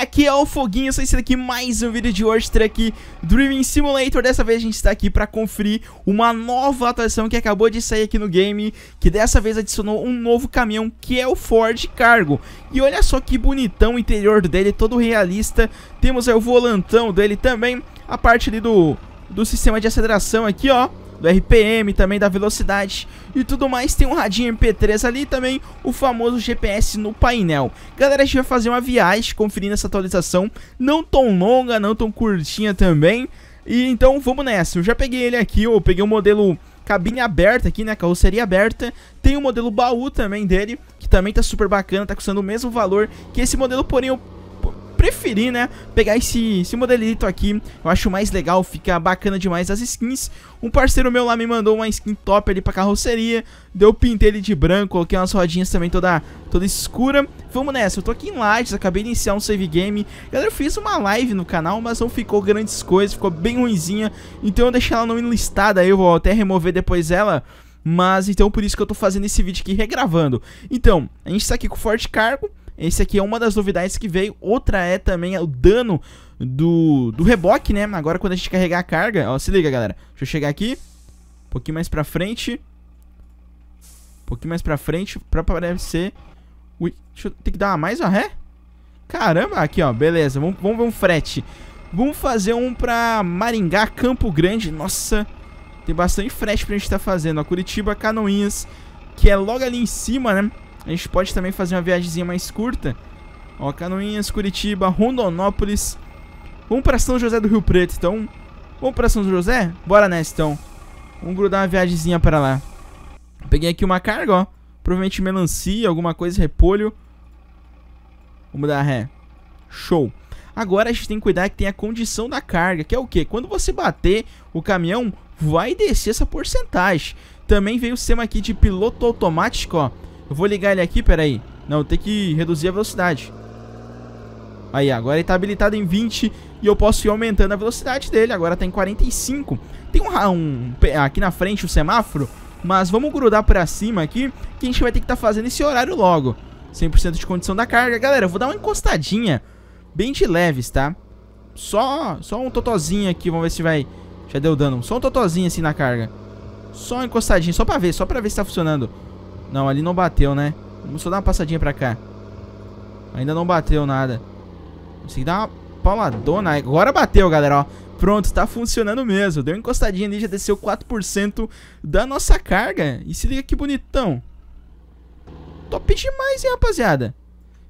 aqui é o Foguinho, sou esse daqui mais um vídeo de hoje, aqui Dreaming Simulator, dessa vez a gente está aqui para conferir uma nova atualização que acabou de sair aqui no game, que dessa vez adicionou um novo caminhão, que é o Ford Cargo, e olha só que bonitão o interior dele, todo realista, temos aí o volantão dele também, a parte ali do, do sistema de aceleração aqui ó, do RPM, também da velocidade e tudo mais. Tem um radinho MP3 ali também o famoso GPS no painel. Galera, a gente vai fazer uma viagem conferindo essa atualização, não tão longa, não tão curtinha também. E então vamos nessa, eu já peguei ele aqui, eu peguei o modelo cabine aberta aqui, né, carroceria aberta. Tem o modelo baú também dele, que também tá super bacana, tá custando o mesmo valor que esse modelo, porém eu preferi, né, pegar esse, esse modelito aqui. Eu acho mais legal, fica bacana demais as skins. Um parceiro meu lá me mandou uma skin top ali pra carroceria. Deu pintei ele de branco, coloquei umas rodinhas também toda, toda escura. Vamos nessa, eu tô aqui em Lages, acabei de iniciar um save game. Galera, eu fiz uma live no canal, mas não ficou grandes coisas, ficou bem ruimzinha. Então eu deixei ela não enlistada eu vou até remover depois ela. Mas então por isso que eu tô fazendo esse vídeo aqui regravando. Então, a gente tá aqui com o Forte Cargo. Esse aqui é uma das novidades que veio. Outra é também o dano do, do reboque, né? Agora quando a gente carregar a carga... Ó, se liga, galera. Deixa eu chegar aqui. Um pouquinho mais pra frente. Um pouquinho mais pra frente. Pra aparecer... Ui, deixa eu ter que dar mais uma ré? Caramba, aqui ó, beleza. Vamos, vamos ver um frete. Vamos fazer um pra Maringá, Campo Grande. Nossa, tem bastante frete pra gente tá fazendo. A Curitiba, Canoinhas, que é logo ali em cima, né? A gente pode também fazer uma viagemzinha mais curta. Ó, Canoinhas, Curitiba, Rondonópolis. Vamos para São José do Rio Preto, então. Vamos para São José? Bora nessa, então. Vamos grudar uma viagemzinha para lá. Peguei aqui uma carga, ó. Provavelmente melancia, alguma coisa, repolho. Vamos dar ré. Show. Agora a gente tem que cuidar que tem a condição da carga, que é o que? Quando você bater o caminhão, vai descer essa porcentagem. Também veio o sistema aqui de piloto automático, ó. Eu vou ligar ele aqui, peraí. Não, tem que reduzir a velocidade. Aí, agora ele tá habilitado em 20 e eu posso ir aumentando a velocidade dele. Agora tá em 45. Tem um, um aqui na frente o um semáforo, mas vamos grudar pra cima aqui que a gente vai ter que estar tá fazendo esse horário logo. 100% de condição da carga. Galera, eu vou dar uma encostadinha bem de leves, tá? Só, só um totozinho aqui, vamos ver se vai... Já deu dano. Só um totozinho assim na carga. Só uma encostadinha, só pra ver, só pra ver se tá funcionando. Não, ali não bateu, né? Vamos só dar uma passadinha pra cá. Ainda não bateu nada. Consegui dar uma pauladona. Agora bateu, galera, ó. Pronto, tá funcionando mesmo. Deu uma encostadinha ali, já desceu 4% da nossa carga. E se liga que bonitão. Top demais, hein, rapaziada.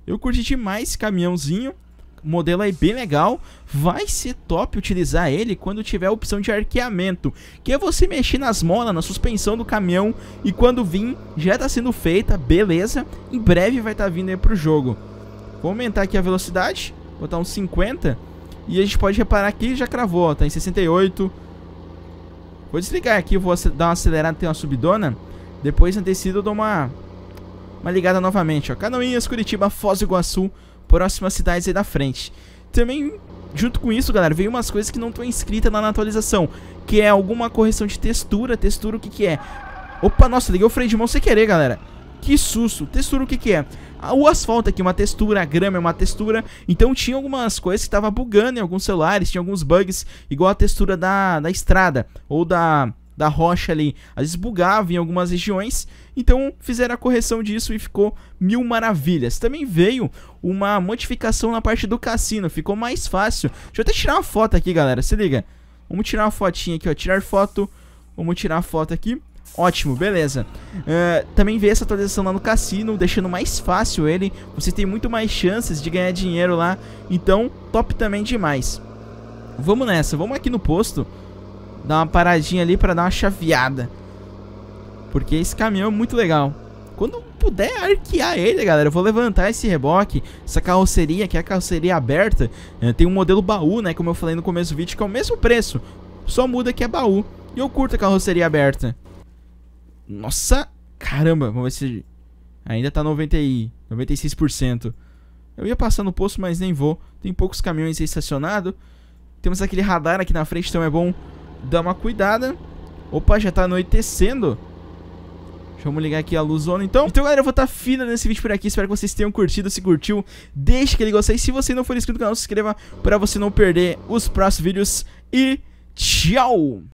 Eu curti demais esse caminhãozinho modelo aí bem legal. Vai ser top utilizar ele quando tiver a opção de arqueamento, que é você mexer nas molas, na suspensão do caminhão e quando vir já está sendo feita, beleza. Em breve vai estar tá vindo aí pro jogo. Vou aumentar aqui a velocidade, botar uns 50 e a gente pode reparar que já cravou, ó, tá em 68. Vou desligar aqui, vou dar uma acelerada, ter uma subidona. Depois na descida eu dou uma, uma ligada novamente, ó. Canoinhas, Curitiba, Foz do Iguaçu próximas cidades aí da frente. Também, junto com isso, galera, veio umas coisas que não estão inscritas lá na atualização, que é alguma correção de textura. Textura o que que é? Opa, nossa, liguei o freio de mão sem querer, galera. Que susto. Textura o que que é? O asfalto aqui, uma textura, a grama é uma textura. Então tinha algumas coisas que estavam bugando em alguns celulares, tinha alguns bugs, igual a textura da, da estrada ou da da rocha ali, às vezes bugava em algumas regiões, então fizeram a correção disso e ficou mil maravilhas. Também veio uma modificação na parte do cassino, ficou mais fácil. Deixa eu até tirar uma foto aqui, galera, se liga. Vamos tirar uma fotinha aqui, ó, tirar foto, vamos tirar a foto aqui. Ótimo, beleza. Uh, também veio essa atualização lá no cassino, deixando mais fácil ele. Você tem muito mais chances de ganhar dinheiro lá. Então, top também demais. Vamos nessa, vamos aqui no posto dar uma paradinha ali para dar uma chaveada. Porque esse caminhão é muito legal. Quando puder arquear ele, galera, eu vou levantar esse reboque, essa carroceria, que é a carroceria aberta. É, tem um modelo baú, né, como eu falei no começo do vídeo, que é o mesmo preço. Só muda que é baú. E eu curto a carroceria aberta. Nossa, caramba, vamos ver se... Ainda tá 90 e... 96%. Eu ia passar no posto, mas nem vou. Tem poucos caminhões estacionados. Temos aquele radar aqui na frente, então é bom dar uma cuidada. Opa, já tá anoitecendo. Vamos ligar aqui a luzona então. Então, galera, eu vou estar tá fina nesse vídeo por aqui. Espero que vocês tenham curtido. Se curtiu, deixe aquele gostei. Se você não for inscrito no canal, se inscreva para você não perder os próximos vídeos. E tchau!